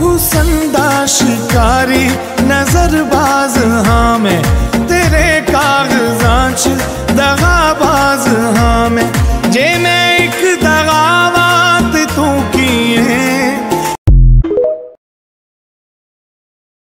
हुसंदा शिकारी नजरबाज हाँ मैं तेरे कागजांच दगाबाज।